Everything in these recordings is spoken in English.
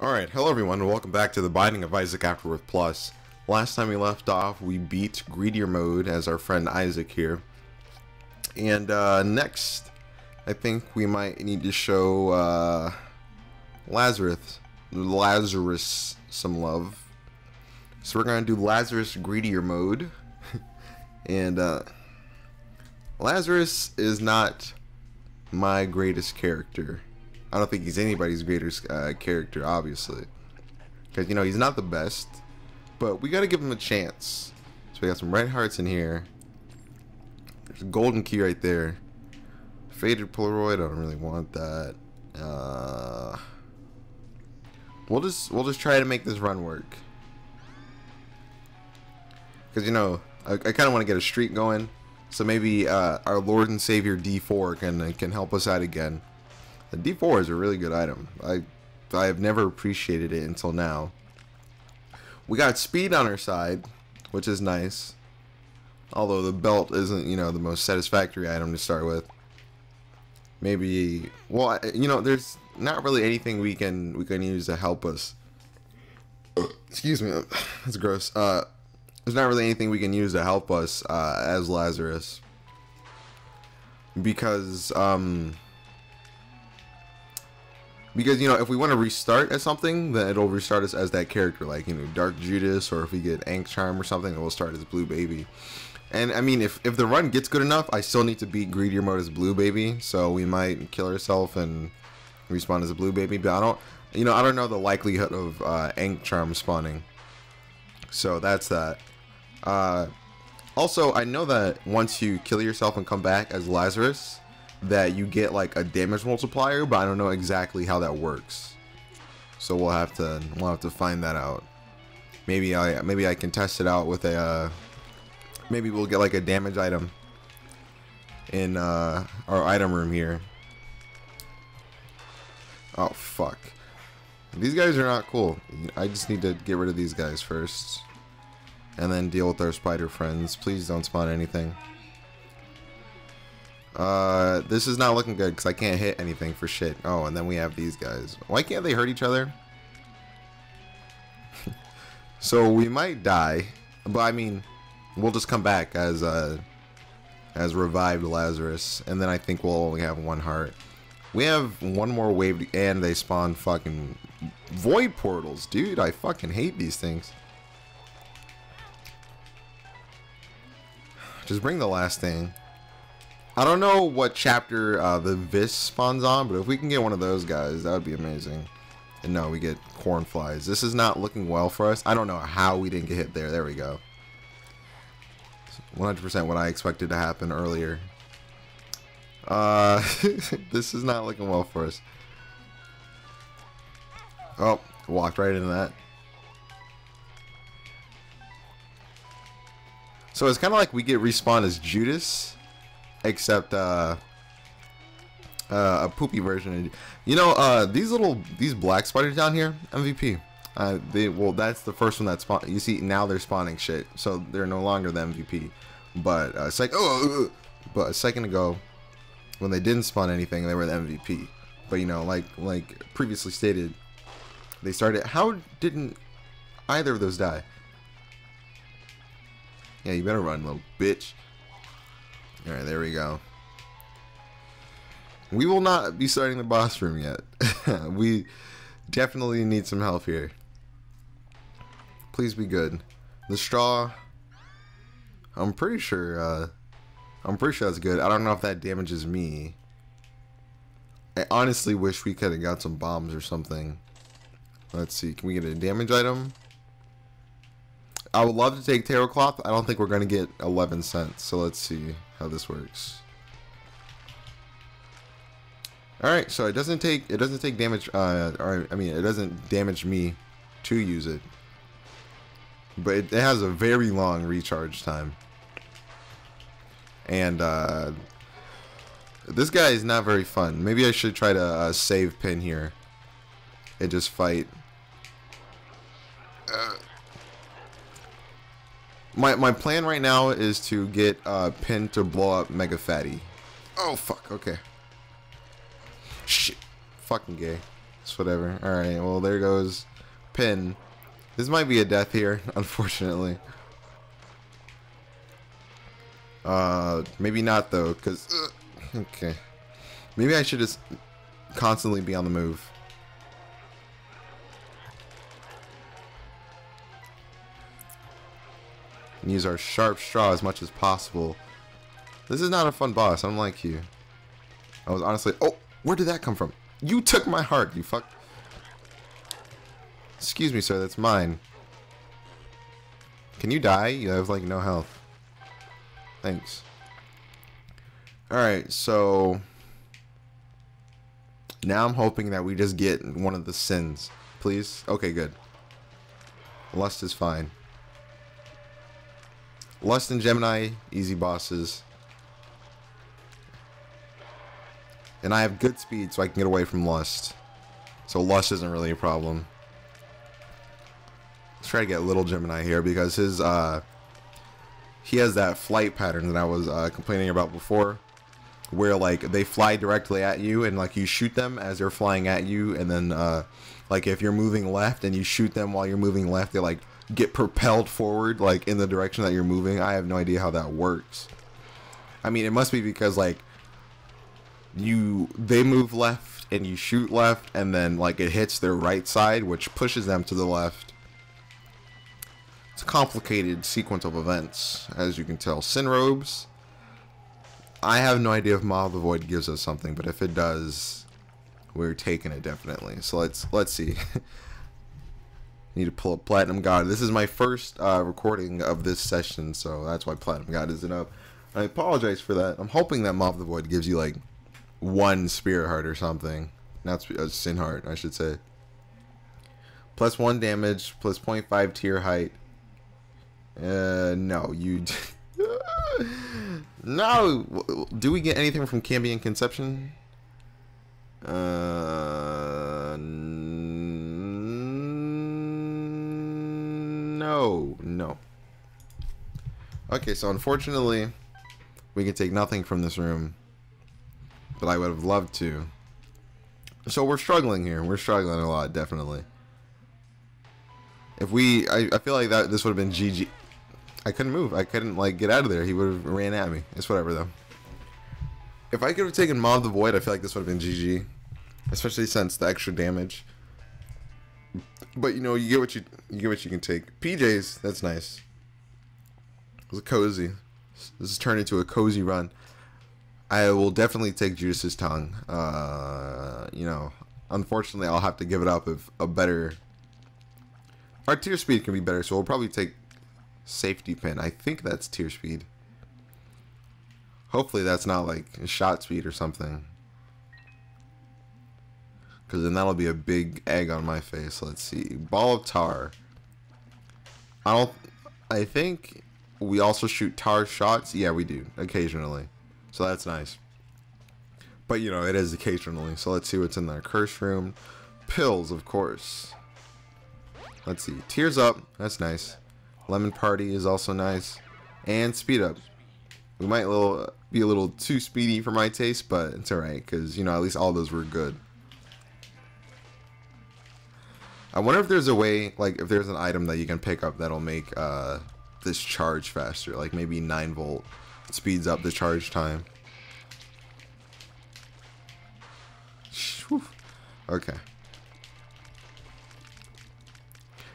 Alright, hello everyone, and welcome back to the Binding of Isaac Afterbirth Plus. Last time we left off, we beat Greedier Mode as our friend Isaac here. And uh, next, I think we might need to show uh, Lazarus, Lazarus some love. So we're going to do Lazarus Greedier Mode. and uh, Lazarus is not my greatest character. I don't think he's anybody's greatest uh, character, obviously. Because, you know, he's not the best. But we got to give him a chance. So we got some red hearts in here. There's a golden key right there. Faded Polaroid, I don't really want that. Uh, we'll just we'll just try to make this run work. Because, you know, I, I kind of want to get a streak going. So maybe uh, our Lord and Savior D4 can, can help us out again. The D4 is a really good item. I I have never appreciated it until now. We got speed on our side, which is nice. Although the belt isn't, you know, the most satisfactory item to start with. Maybe, well, you know, there's not really anything we can we can use to help us. Excuse me, that's gross. Uh, there's not really anything we can use to help us uh, as Lazarus because um because you know if we want to restart as something then it'll restart us as that character like you know dark judas or if we get Ankh charm or something it will start as blue baby. And i mean if, if the run gets good enough i still need to beat greedier mode as blue baby so we might kill ourselves and respawn as a blue baby but i don't you know i don't know the likelihood of uh charm spawning. So that's that. Uh also i know that once you kill yourself and come back as lazarus that you get like a damage multiplier, but I don't know exactly how that works. So we'll have to we'll have to find that out. Maybe I maybe I can test it out with a uh, maybe we'll get like a damage item in uh, our item room here. Oh fuck. These guys are not cool. I just need to get rid of these guys first. And then deal with our spider friends. Please don't spawn anything. Uh, this is not looking good because I can't hit anything for shit. Oh, and then we have these guys. Why can't they hurt each other? so we might die, but I mean, we'll just come back as uh, as revived Lazarus, and then I think we'll only have one heart. We have one more wave, and they spawn fucking void portals, dude. I fucking hate these things. Just bring the last thing. I don't know what chapter uh, the Vis spawns on, but if we can get one of those guys, that would be amazing. And no, we get corn flies. This is not looking well for us. I don't know how we didn't get hit there. There we go. 100% what I expected to happen earlier. Uh, this is not looking well for us. Oh, walked right into that. So it's kind of like we get respawned as Judas except uh, uh, a poopy version. You know, uh, these little these black spiders down here, MVP. Uh, they well, that's the first one that spawn. You see, now they're spawning shit, so they're no longer the MVP. But uh, it's like, oh, but a second ago, when they didn't spawn anything, they were the MVP. But you know, like like previously stated, they started. How didn't either of those die? Yeah, you better run, little bitch. Alright, there we go. We will not be starting the boss room yet. we definitely need some help here. Please be good. The straw, I'm pretty sure, uh, I'm pretty sure that's good. I don't know if that damages me. I honestly wish we could have got some bombs or something. Let's see, can we get a damage item? I would love to take Tarot Cloth. I don't think we're going to get 11 cents, so let's see how this works. All right, so it doesn't take it doesn't take damage. Uh, or I mean, it doesn't damage me to use it, but it, it has a very long recharge time. And uh, this guy is not very fun. Maybe I should try to uh, save pin here and just fight. Uh, my, my plan right now is to get uh, Pin to blow up Mega Fatty. Oh, fuck. Okay. Shit. Fucking gay. It's whatever. Alright, well, there goes Pin. This might be a death here, unfortunately. Uh, maybe not, though, because... Uh, okay. Maybe I should just constantly be on the move. And use our sharp straw as much as possible. This is not a fun boss, unlike you. I was honestly... Oh! Where did that come from? You took my heart, you fuck. Excuse me, sir, that's mine. Can you die? You have, like, no health. Thanks. Alright, so... Now I'm hoping that we just get one of the sins. Please? Okay, good. Lust is fine. Lust and Gemini, easy bosses. And I have good speed so I can get away from Lust. So Lust isn't really a problem. Let's try to get Little Gemini here because his, uh... He has that flight pattern that I was uh, complaining about before. Where, like, they fly directly at you and, like, you shoot them as they're flying at you. And then, uh, like, if you're moving left and you shoot them while you're moving left, they, like, get propelled forward, like, in the direction that you're moving. I have no idea how that works. I mean, it must be because, like, you they move left and you shoot left and then like it hits their right side which pushes them to the left it's a complicated sequence of events as you can tell sin robes I have no idea if Maw of the Void gives us something but if it does we're taking it definitely so let's let's see need to pull up Platinum God this is my first uh, recording of this session so that's why Platinum God isn't up I apologize for that I'm hoping that of the Void gives you like one spirit heart or something. Not a uh, sin heart, I should say. Plus one damage, plus 0.5 tear height. Uh, no, you. no! Do we get anything from Cambion Conception? Uh. No. No. Okay, so unfortunately, we can take nothing from this room but I would have loved to. So we're struggling here. We're struggling a lot, definitely. If we, I, I feel like that this would have been GG. I couldn't move. I couldn't like get out of there. He would have ran at me. It's whatever though. If I could have taken Mob the Void, I feel like this would have been GG, especially since the extra damage. But you know, you get what you you get what you can take. PJs, that's nice. It's cozy. This has turned into a cozy run. I will definitely take Judas's tongue. Uh, you know, unfortunately, I'll have to give it up if a better. Our tear speed can be better, so we'll probably take safety pin. I think that's tear speed. Hopefully, that's not like shot speed or something. Because then that'll be a big egg on my face. Let's see. Ball of tar. I don't. I think we also shoot tar shots. Yeah, we do occasionally. So that's nice. But you know, it is occasionally. So let's see what's in there. Curse room. Pills, of course. Let's see. Tears up. That's nice. Lemon party is also nice. And speed up. We might little, be a little too speedy for my taste, but it's alright. Because, you know, at least all those were good. I wonder if there's a way, like, if there's an item that you can pick up that'll make uh, this charge faster. Like, maybe 9 volt speeds up the charge time. Okay.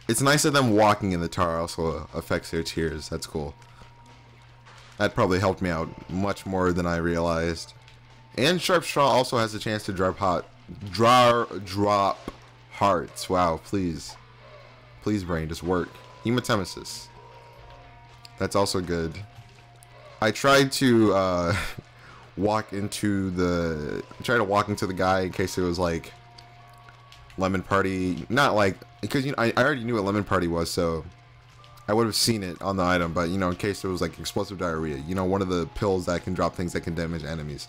It's nice of them walking in the tar also affects their tears. That's cool. That probably helped me out much more than I realized. And Sharp Straw also has a chance to drop hot draw drop hearts. Wow, please. Please brain, just work. Hematemesis. That's also good. I tried to uh, walk into the I tried to walk into the guy in case it was like lemon party not like because you know I, I already knew what lemon party was so I would have seen it on the item but you know in case it was like explosive diarrhea you know one of the pills that can drop things that can damage enemies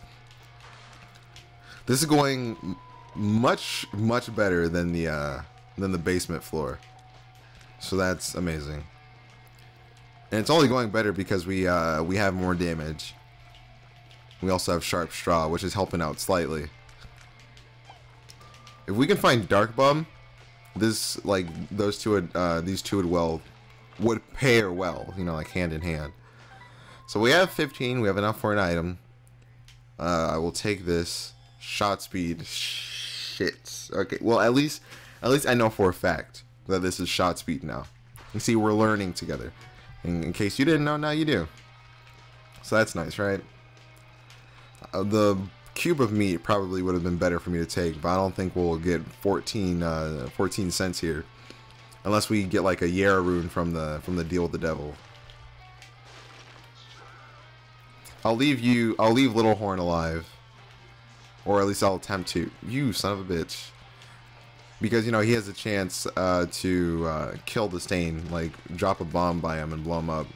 this is going much much better than the uh, than the basement floor so that's amazing and it's only going better because we uh, we have more damage. We also have Sharp Straw, which is helping out slightly. If we can find Dark Bum, this like those two would uh, these two would well would pair well, you know, like hand in hand. So we have 15. We have enough for an item. Uh, I will take this shot speed. Shit. Okay. Well, at least at least I know for a fact that this is shot speed now. You see, we're learning together. In, in case you didn't know, now you do. So that's nice, right? Uh, the cube of meat probably would have been better for me to take, but I don't think we'll get 14, uh, 14 cents here. Unless we get like a Jera rune from the from the deal with the devil. I'll leave you I'll leave Little Horn alive. Or at least I'll attempt to. You son of a bitch. Because you know he has a chance uh, to uh, kill the stain, like drop a bomb by him and blow him up.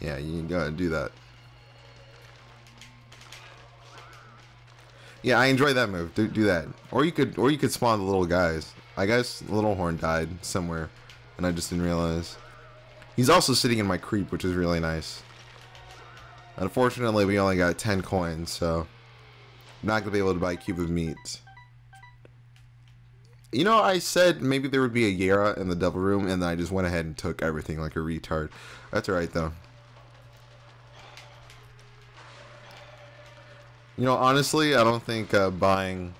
Yeah, you gotta do that. Yeah, I enjoy that move. Do, do that. Or you could or you could spawn the little guys. I guess Little Horn died somewhere, and I just didn't realize. He's also sitting in my creep, which is really nice. Unfortunately, we only got 10 coins, so I'm not going to be able to buy a cube of meat. You know, I said maybe there would be a Jera in the double Room, and then I just went ahead and took everything like a retard. That's alright, though. You know, honestly, I don't think uh, buying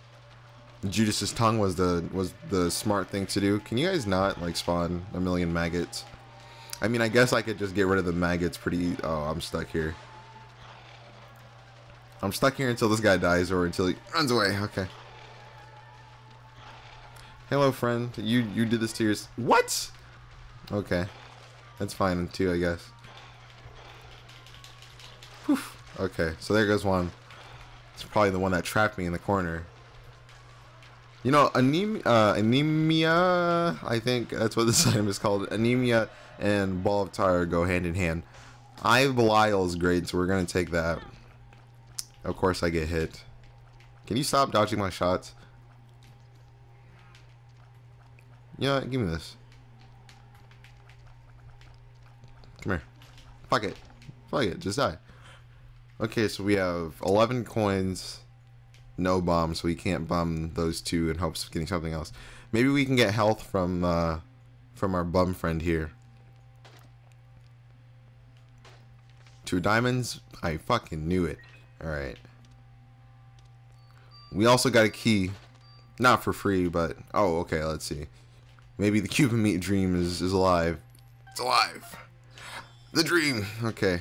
Judas's tongue was the was the smart thing to do. Can you guys not like spawn a million maggots? I mean, I guess I could just get rid of the maggots pretty. Oh, I'm stuck here. I'm stuck here until this guy dies or until he runs away. Okay. Hello, friend. You you did this to yours. What? Okay, that's fine too, I guess. Whew. Okay, so there goes one. It's probably the one that trapped me in the corner. You know, anemia, uh, anemia, I think that's what this item is called. Anemia and Ball of Tar go hand in hand. Eye of Belial is great, so we're going to take that. Of course I get hit. Can you stop dodging my shots? Yeah. Give me this. Come here. Fuck it. Fuck it. Just die. Okay, so we have 11 coins, no bombs, so we can't bomb those two in hopes of getting something else. Maybe we can get health from uh, from our bum friend here. Two diamonds? I fucking knew it. Alright. We also got a key. Not for free, but... Oh, okay, let's see. Maybe the cube of meat dream is, is alive. It's alive. The dream. Okay.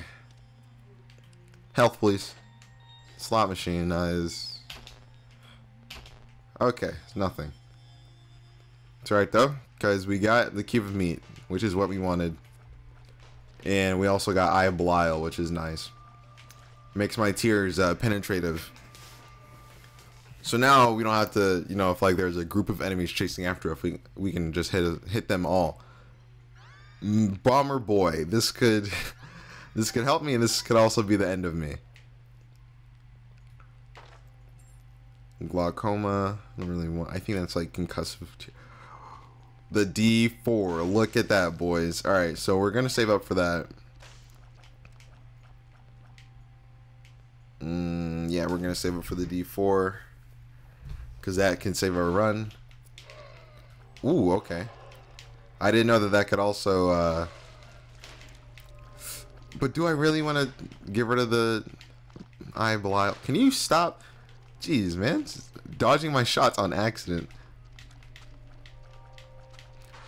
Health, please. Slot machine uh, is... Okay, it's nothing. It's alright though, because we got the cube of meat, which is what we wanted. And we also got Eye of Belial, which is nice. Makes my tears uh, penetrative. So now we don't have to, you know, if like there's a group of enemies chasing after us, we, we can just hit hit them all. Bomber boy, this could This could help me, and this could also be the end of me. Glaucoma. I don't really want. I think that's like concussive. The D4. Look at that, boys. All right, so we're gonna save up for that. Mm, yeah, we're gonna save it for the D4 because that can save our run. Ooh, okay. I didn't know that that could also. Uh, but do I really want to get rid of the eye? Can you stop? Jeez, man. dodging my shots on accident.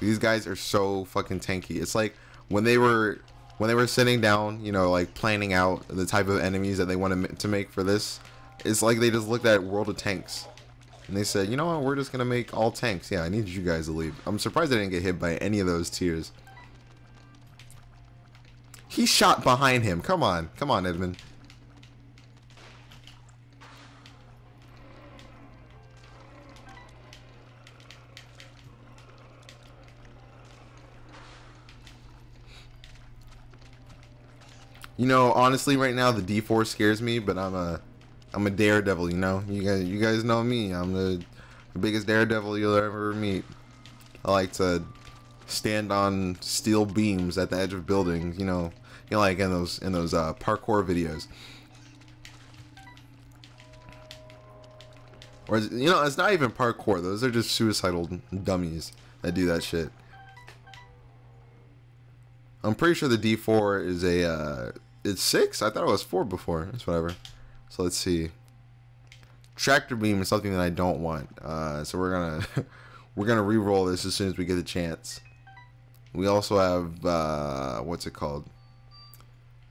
These guys are so fucking tanky. It's like when they were when they were sitting down, you know, like planning out the type of enemies that they wanted to make for this. It's like they just looked at World of Tanks. And they said, you know what, we're just going to make all tanks. Yeah, I need you guys to leave. I'm surprised I didn't get hit by any of those tears. He shot behind him. Come on. Come on, Edmund. You know, honestly, right now the D4 scares me, but I'm a, I'm a daredevil. You know, you guys, you guys know me. I'm the, the biggest daredevil you'll ever meet. I like to stand on steel beams at the edge of buildings. You know, you know, like in those in those uh, parkour videos. Or, you know, it's not even parkour. Those are just suicidal dummies that do that shit. I'm pretty sure the D4 is a, uh, it's 6? I thought it was 4 before. It's whatever. So let's see. Tractor beam is something that I don't want. Uh, so we're gonna, we're gonna re-roll this as soon as we get the chance. We also have, uh, what's it called?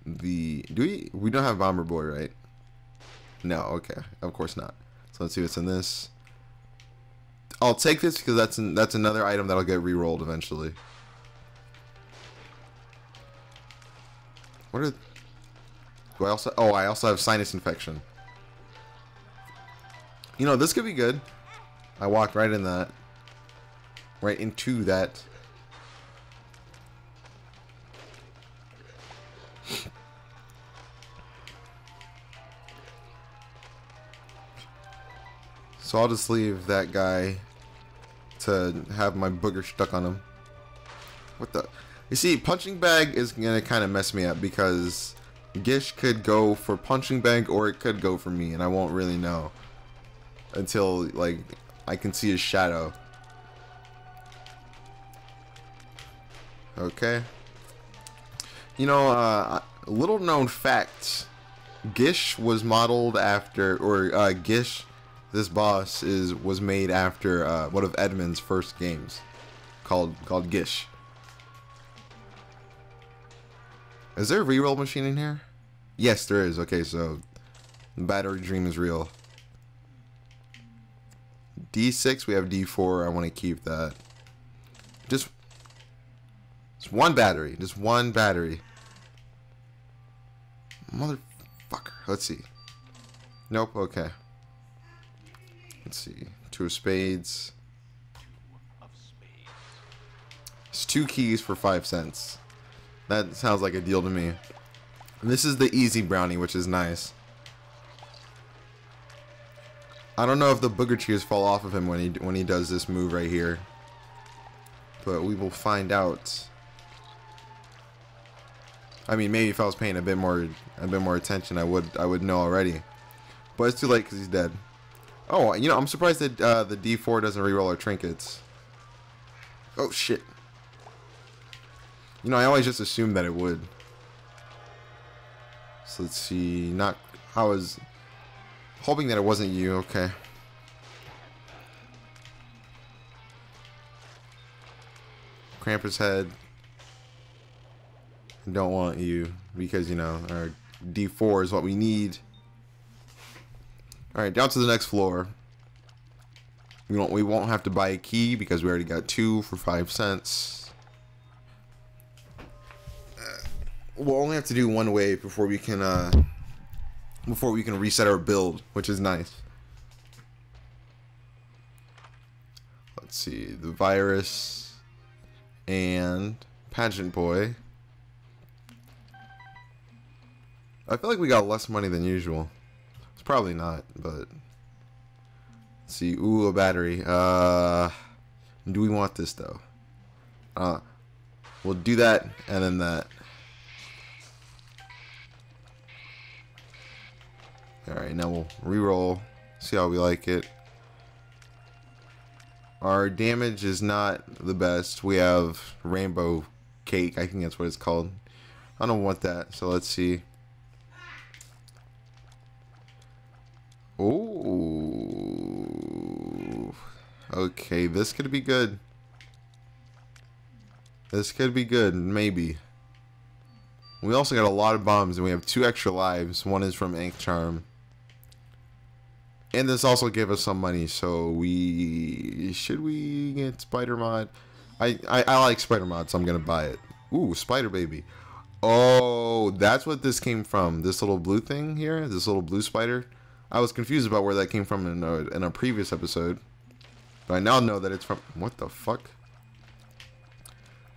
The, do we, we don't have Bomber Boy, right? No, okay. Of course not. So let's see what's in this. I'll take this because that's an, that's another item that'll get re-rolled eventually. What are? Do I also? Oh, I also have sinus infection. You know, this could be good. I walked right in that. Right into that. So I'll just leave that guy to have my booger stuck on him. What the? You see, punching bag is gonna kind of mess me up because Gish could go for punching bag or it could go for me, and I won't really know until like I can see his shadow. Okay. You know, uh, little known fact: Gish was modeled after, or uh, Gish, this boss is was made after uh, one of Edmund's first games, called called Gish. Is there a reroll machine in here? Yes, there is. Okay, so battery dream is real. D6, we have D4. I want to keep that. Just, just one battery. Just one battery. Motherfucker. Let's see. Nope. Okay. Let's see. Two of spades. It's two keys for five cents. That sounds like a deal to me. And this is the easy brownie, which is nice. I don't know if the booger cheers fall off of him when he when he does this move right here. But we will find out. I mean, maybe if I was paying a bit more a bit more attention, I would I would know already. But it's too late because he's dead. Oh, you know, I'm surprised that uh, the D4 doesn't reroll our trinkets. Oh shit. You know, I always just assumed that it would. So let's see. Not. I was hoping that it wasn't you. Okay. Krampus head. Don't want you because you know our D4 is what we need. All right, down to the next floor. We won't. We won't have to buy a key because we already got two for five cents. We'll only have to do one wave before we can uh before we can reset our build, which is nice. Let's see, the virus and pageant boy. I feel like we got less money than usual. It's probably not, but let's see. Ooh, a battery. Uh, do we want this though? Uh, we'll do that and then that. Alright, now we'll re-roll, see how we like it. Our damage is not the best. We have rainbow cake, I think that's what it's called. I don't want that, so let's see. Oh, okay, this could be good. This could be good, maybe. We also got a lot of bombs, and we have two extra lives. One is from Ankh Charm. And this also gave us some money, so we... Should we get Spider Mod? I, I, I like Spider Mod, so I'm to buy it. Ooh, Spider Baby. Oh, that's what this came from. This little blue thing here, this little blue spider. I was confused about where that came from in a, in a previous episode. But I now know that it's from... What the fuck?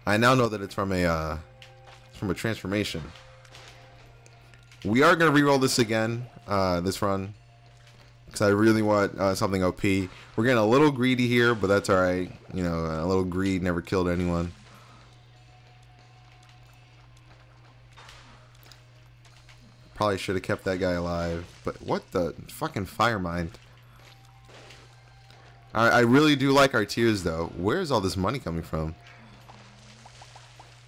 I now know that it's from a... Uh, from a transformation. We are to re-roll this again, uh, this run. Because I really want uh, something OP. We're getting a little greedy here, but that's alright. You know, a little greed never killed anyone. Probably should have kept that guy alive. But what the fucking fire mind? I, I really do like our tears, though. Where's all this money coming from?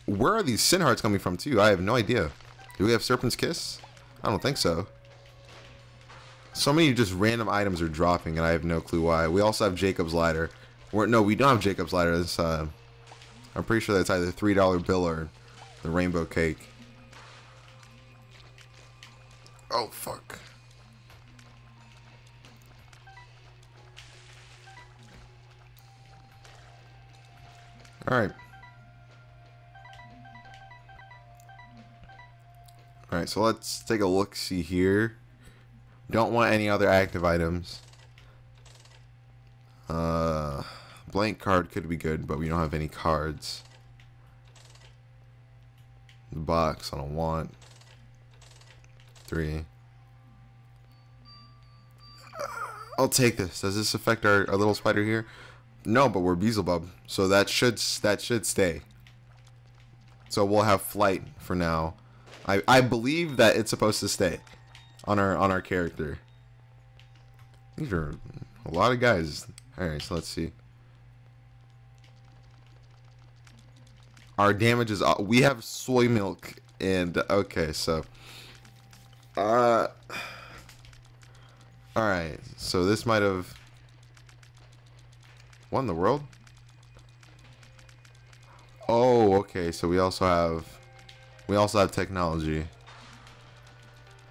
Where are these sin hearts coming from, too? I have no idea. Do we have Serpent's Kiss? I don't think so. So many just random items are dropping, and I have no clue why. We also have Jacob's Ladder. We're, no, we don't have Jacob's Ladder. Uh, I'm pretty sure that's either $3 bill or the Rainbow Cake. Oh, fuck. Alright. Alright, so let's take a look see here. Don't want any other active items. Uh, blank card could be good, but we don't have any cards. The box, I don't want. Three. I'll take this. Does this affect our, our little spider here? No, but we're Beelzebub, so that should that should stay. So we'll have flight for now. I I believe that it's supposed to stay on our on our character. These are a lot of guys. All right, so let's see. Our damage is we have soy milk and okay, so uh all right. So this might have won the world. Oh, okay. So we also have we also have technology.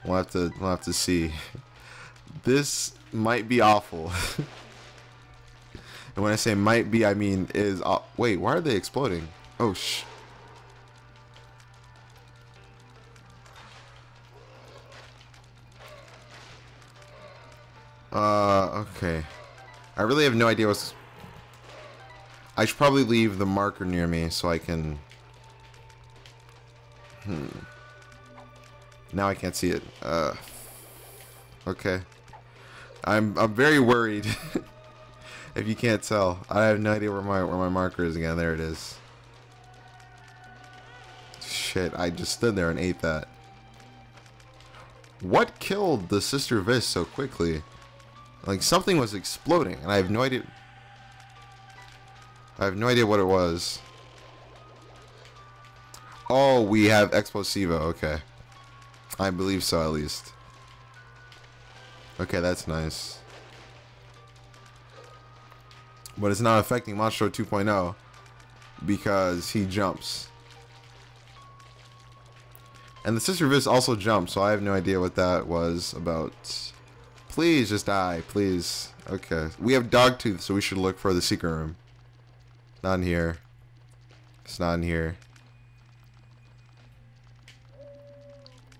We'll have to we'll have to see. This might be awful. and when I say might be, I mean is. Uh, wait, why are they exploding? Oh sh. Uh, okay. I really have no idea what's I should probably leave the marker near me so I can... Hmm. Now I can't see it. Uh, okay. I'm I'm very worried. if you can't tell, I have no idea where my where my marker is again. There it is. Shit! I just stood there and ate that. What killed the Sister Vis so quickly? Like something was exploding, and I have no idea. I have no idea what it was. Oh, we have Explosivo. Okay. I believe so, at least. Okay, that's nice. But it's not affecting Monstro 2.0 because he jumps. And the Sister Vis also jumps, so I have no idea what that was about. Please just die, please. Okay. We have Dogtooth, so we should look for the secret room. Not in here. It's not in here.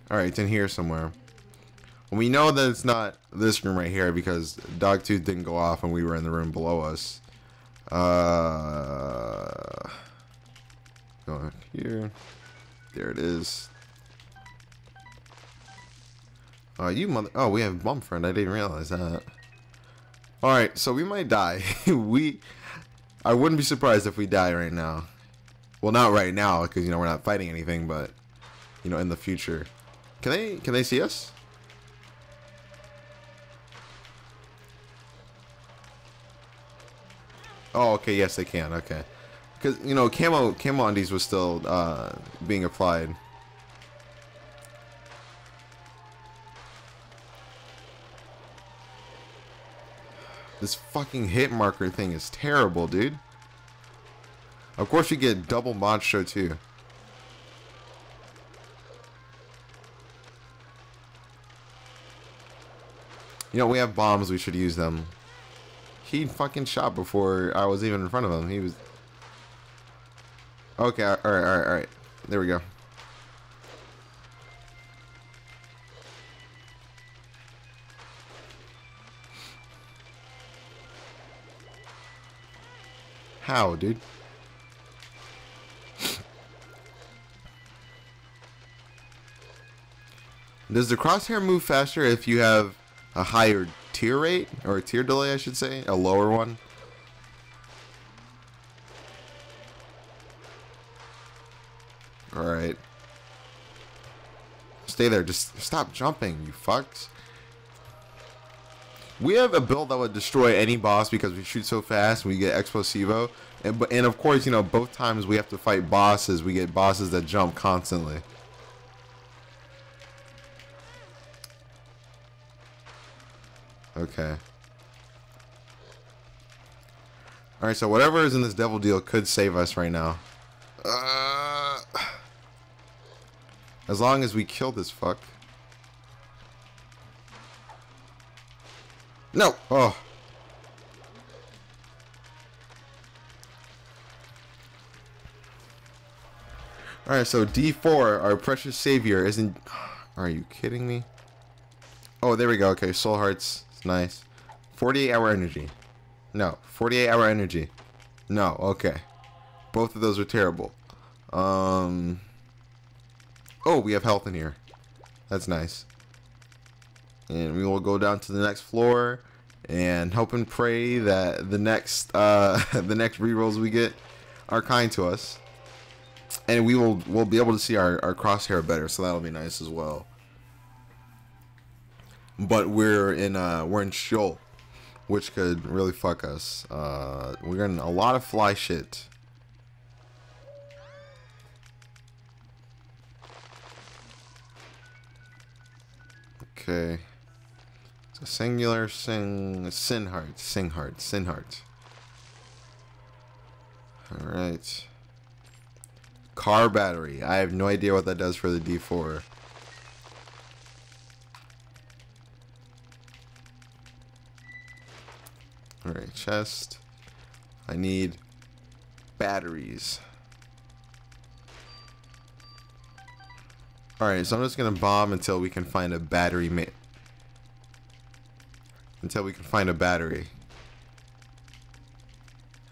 Alright, it's in here somewhere. Well, we know that it's not this room right here because Dogtooth didn't go off when we were in the room below us. Uh, go here. There it is. Oh, you mother. Oh, we have bum friend. I didn't realize that. All right, so we might die. we I wouldn't be surprised if we die right now. Well, not right now, because, you know, we're not fighting anything, but, you know, in the future. Can they, can they see us? Oh, okay, yes, they can, okay. Because, you know, camo, camo undies was still, uh, being applied. This fucking hit marker thing is terrible, dude. Of course you get double mod show too. You know, we have bombs, we should use them. He fucking shot before I was even in front of him. He was... Okay, alright, alright, alright. There we go. How, dude? Does the crosshair move faster if you have a higher tear rate? Or a tear delay, I should say? A lower one? Alright. Stay there. Just stop jumping, you fucks. We have a build that would destroy any boss because we shoot so fast. We get explosivo, and and of course, you know, both times we have to fight bosses. We get bosses that jump constantly. Okay. Alright, so whatever is in this devil deal could save us right now. Uh, as long as we kill this fuck. No! Oh. Alright, so D4, our precious savior, isn't... Are you kidding me? Oh, there we go. Okay, soul hearts. It's nice. 48 hour energy. No. 48 hour energy. No. Okay. Both of those are terrible. Um. Oh, we have health in here. That's nice. And we will go down to the next floor and hope and pray that the next uh, the next rerolls we get are kind to us. And we will we'll be able to see our, our crosshair better, so that'll be nice as well. But we're in uh we're in Sheol which could really fuck us. Uh, we're getting a lot of fly shit. Okay. So singular sing sin heart, sing heart, sin heart. Alright. Car battery. I have no idea what that does for the D4. Alright, chest. I need batteries. Alright, so I'm just gonna bomb until we can find a battery ma until we can find a battery.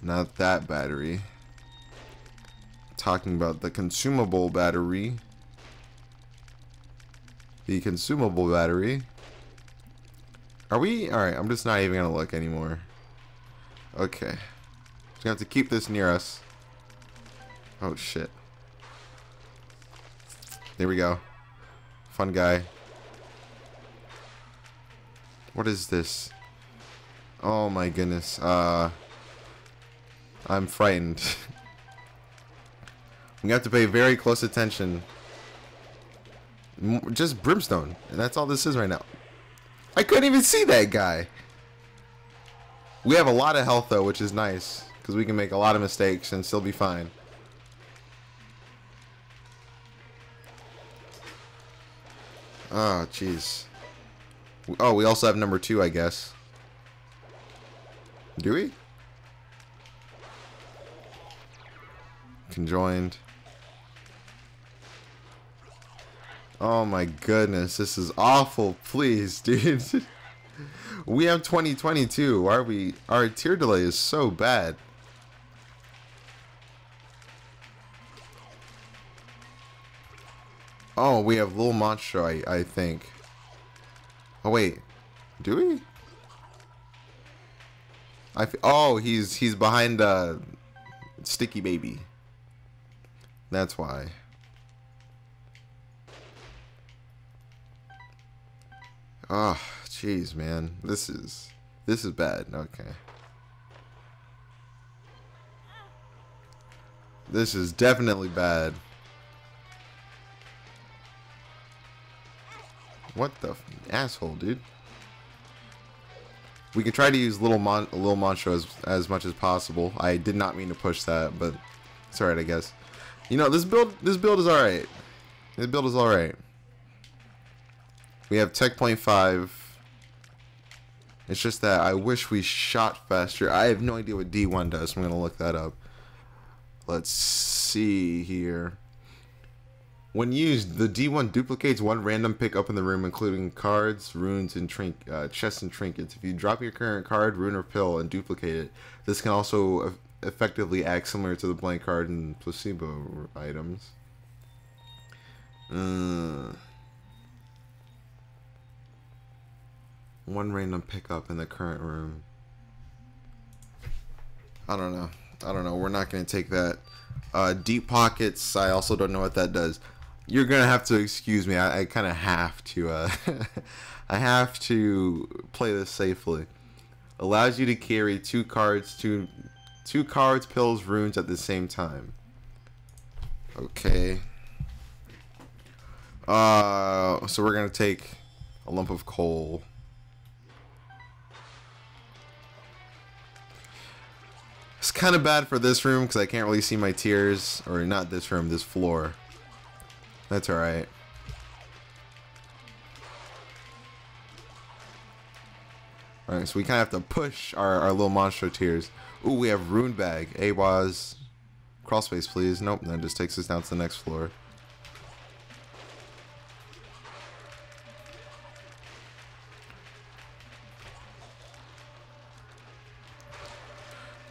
Not that battery. Talking about the consumable battery. The consumable battery. Are we? Alright, I'm just not even gonna look anymore. Okay. Just gonna have to keep this near us. Oh shit. There we go. Fun guy. What is this? Oh my goodness. Uh I'm frightened. we have to pay very close attention. Just brimstone. That's all this is right now. I couldn't even see that guy. We have a lot of health though, which is nice because we can make a lot of mistakes and still be fine. Oh, jeez. Oh, we also have number two, I guess. Do we? Conjoined. Oh my goodness, this is awful. Please, dude. We have 2022. Why are we? Our tear delay is so bad. Oh, we have Little Monstro, I, I think. Oh, wait. Do we? I oh, he's he's behind uh, Sticky Baby. That's why. Oh. Jeez, man. This is this is bad. Okay. This is definitely bad. What the asshole, dude? We can try to use little mon little Monstro as as much as possible. I did not mean to push that, but it's alright, I guess. You know, this build this build is alright. This build is alright. We have Tech Point 5 it's just that I wish we shot faster. I have no idea what D1 does, I'm going to look that up. Let's see here. When used, the D1 duplicates one random pick up in the room, including cards, runes, and trink uh, chests and trinkets. If you drop your current card, rune, or pill and duplicate it, this can also effectively act similar to the blank card and placebo items. Uh, one random pickup in the current room. I don't know. I don't know. We're not going to take that. Uh, deep pockets. I also don't know what that does. you're gonna have to excuse me. I, I kind of have to. Uh, I have to play this safely. Allows you to carry two cards, two, two cards, pills, runes at the same time. Okay. Uh, so we're gonna take a lump of coal. It's kind of bad for this room because I can't really see my tears, or not this room, this floor. That's alright. Alright, so we kind of have to push our, our little monster tears. Ooh, we have Rune Bag. Ehwaz. Crawl space, please. Nope, that just takes us down to the next floor.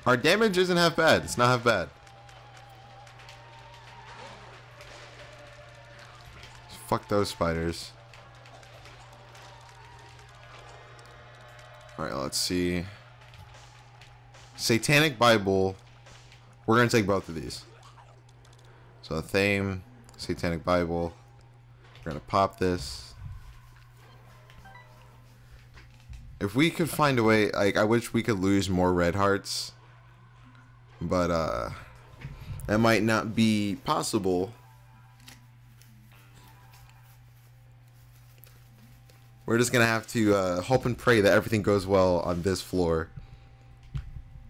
Our damage isn't half bad. It's not half bad. Fuck those spiders. Alright, let's see. Satanic Bible. We're going to take both of these. So, Thame, Satanic Bible. We're going to pop this. If we could find a way, like, I wish we could lose more red hearts. But, uh, that might not be possible We're just gonna have to uh, hope and pray that everything goes well on this floor.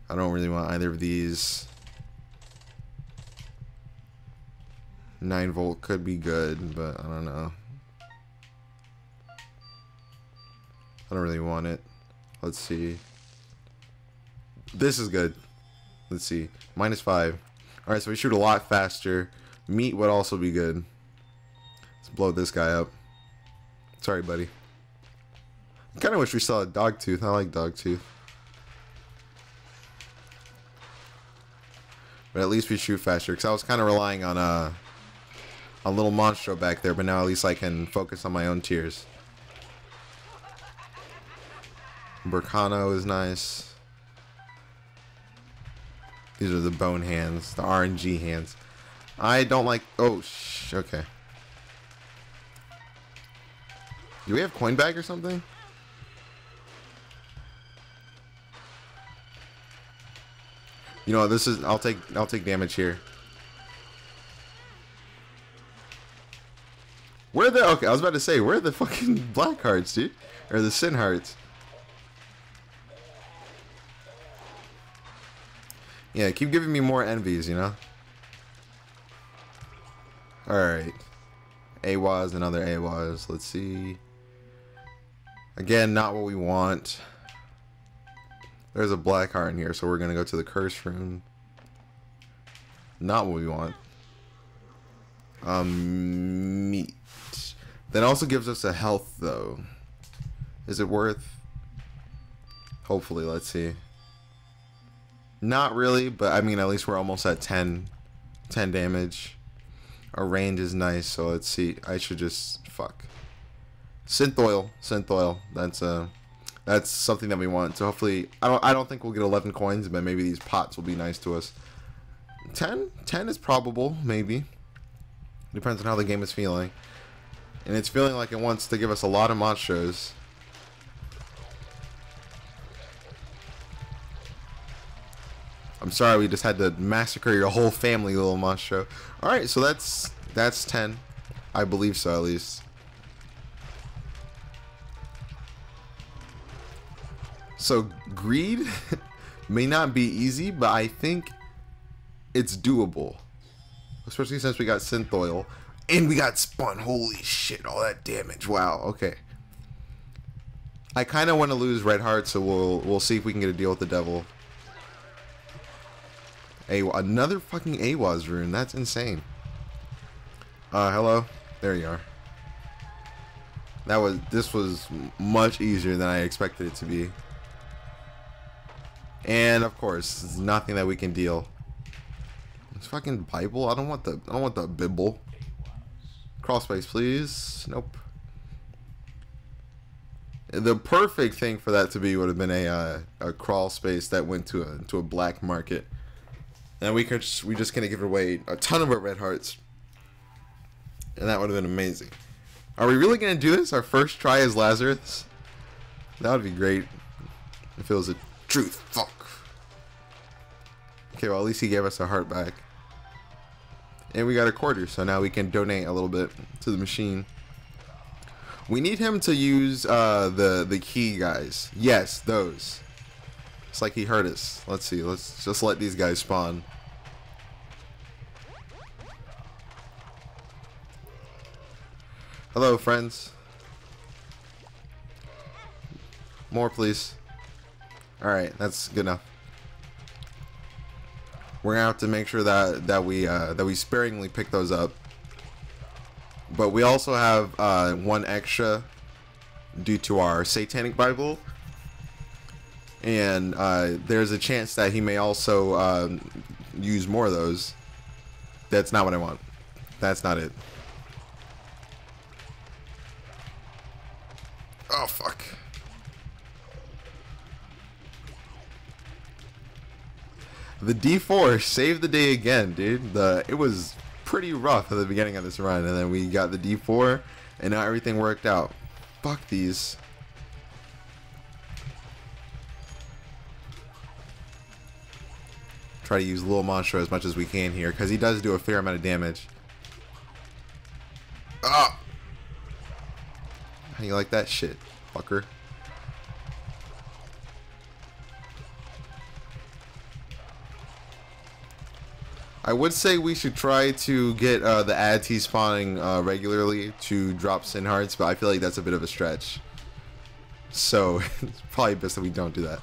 I don't really want either of these. 9 volt could be good, but I don't know. I don't really want it. Let's see. This is good. Let's see. Minus 5. Alright, so we shoot a lot faster. Meat would also be good. Let's blow this guy up. Sorry, buddy. I kind of wish we saw a dog tooth. I like dog tooth. But at least we shoot faster. Because I was kind of relying on uh, a little monstro back there. But now at least I can focus on my own tears. Berkano is nice. These are the bone hands. The RNG hands. I don't like... Oh, sh okay. Do we have coin bag or something? You know, this is I'll take I'll take damage here. Where the okay? I was about to say where are the fucking black hearts, dude, or the sin hearts? Yeah, keep giving me more envies, you know. All right, Ehwaz, another Ehwaz. Let's see. Again, not what we want. There's a black heart in here, so we're going to go to the curse room. Not what we want. Um, meat. That also gives us a health, though. Is it worth? Hopefully, let's see. Not really, but I mean, at least we're almost at 10, 10 damage. Our range is nice, so let's see. I should just, fuck. Synthoil, synth oil. That's, uh, that's something that we want. So hopefully, I don't I don't think we'll get 11 coins, but maybe these pots will be nice to us. 10? 10 is probable, maybe. Depends on how the game is feeling. And it's feeling like it wants to give us a lot of monsters. I'm sorry we just had to massacre your whole family, little monstro. Alright, so that's that's 10. I believe so, at least. So greed may not be easy, but I think it's doable. Especially since we got Synthoil and we got spun. Holy shit, all that damage. Wow, okay. I kind of want to lose red heart, so we'll we'll see if we can get a deal with the devil. A another fucking Ehwaz rune. That's insane. Uh, hello. There you are. That was this was much easier than I expected it to be. And of course, it's nothing that we can deal. It's fucking Bible. I don't want the I don't want the Bible. Crawl space, please. Nope. The perfect thing for that to be would have been a uh, a crawl space that went to a to a black market, and we could we just gonna give away a ton of our red hearts. And that would have been amazing. Are we really to do this? Our first try as Lazarus? That would be great. If it was a truth. Fuck. Okay, well, at least he gave us a heart back. And we got a quarter, so now we can donate a little bit to the machine. We need him to use uh, the, the key guys. Yes, those. It's like he heard us. Let's see. Let's just let these guys spawn. Hello, friends. More, please. Alright, that's good enough. We're gonna have to make sure that that we uh, that we sparingly pick those up. But we also have uh, one extra due to our Satanic Bible, and uh, there's a chance that he may also um, use more of those. That's not what I want. That's not it. Oh fuck. The D4 saved the day again, dude. The it was pretty rough at the beginning of this run, and then we got the D4, and now everything worked out. Fuck these. Try to use Lil Monstro as much as we can here, because he does do a fair amount of damage. Ah! How you like that shit, fucker? I would say we should try to get uh, the ad T spawning uh, regularly to drop sin hearts, but I feel like that's a bit of a stretch. So it's probably best that we don't do that.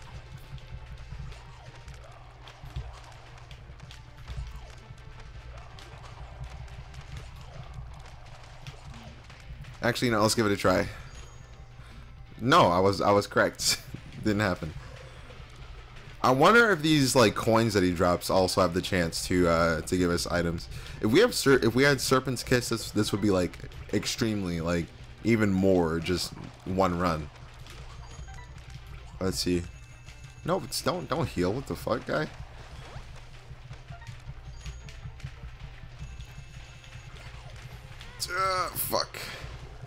Actually, no. Let's give it a try. No, I was I was correct. Didn't happen. I wonder if these like coins that he drops also have the chance to uh, to give us items. If we have ser if we had Serpent's Kiss, this this would be like extremely like even more just one run. Let's see. No, it's don't don't heal. What the fuck, guy?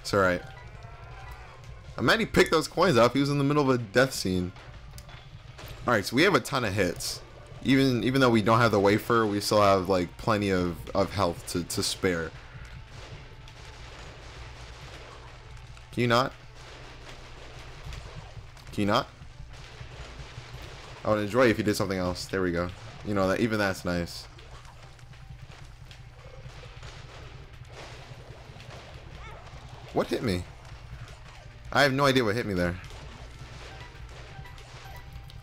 It's alright. I'm mad he picked those coins up. He was in the middle of a death scene. Alright, so we have a ton of hits. Even even though we don't have the wafer, we still have like plenty of, of health to, to spare. Can you not? Can you not? I would enjoy if you did something else. There we go. You know, that even that's nice. What hit me? I have no idea what hit me there.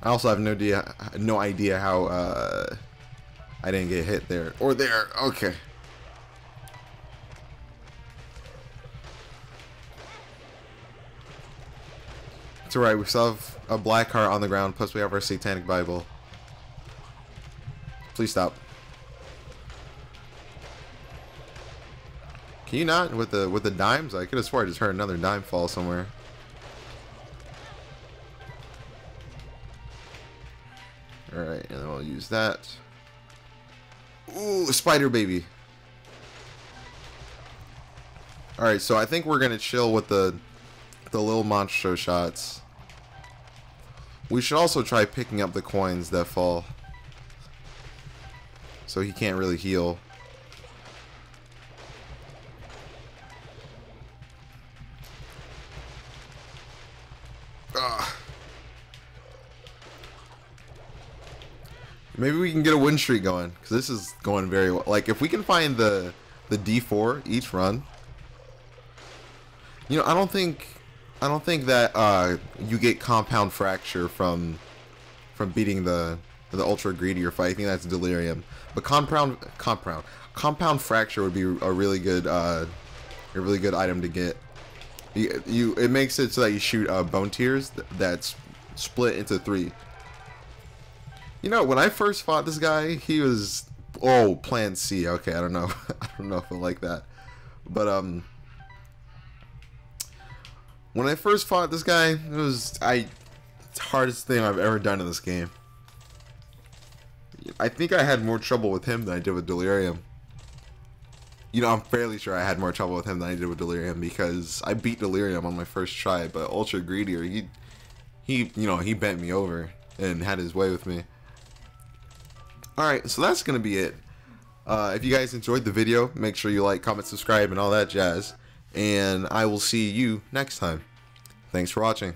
I also have no idea, no idea how uh, I didn't get hit there or there. Okay. It's alright, we still have a black heart on the ground, plus we have our satanic Bible. Please stop. Can you not with the with the dimes? I could have swore I just heard another dime fall somewhere. Alright, and then we'll use that. Ooh, spider baby. Alright, so I think we're gonna chill with the the little monstro shots. We should also try picking up the coins that fall. So he can't really heal. Maybe we can get a win streak going because this is going very well. Like if we can find the the D4 each run, you know, I don't think I don't think that uh, you get compound fracture from from beating the the ultra greedier fight. I think that's delirium. But compound compound compound fracture would be a really good uh, a really good item to get. You, you it makes it so that you shoot uh, bone tears that's split into three. You know, when I first fought this guy, he was oh Plan C. Okay, I don't know, I don't know if I like that, but um, when I first fought this guy, it was I hardest thing I've ever done in this game. I think I had more trouble with him than I did with Delirium. you know, I'm fairly sure I had more trouble with him than I did with Delirium because I beat Delirium on my first try, but Ultra Greedier, he, he, you know, he bent me over and had his way with me. Alright, so that's going to be it. Uh, if you guys enjoyed the video, make sure you like, comment, subscribe, and all that jazz. And I will see you next time. Thanks for watching.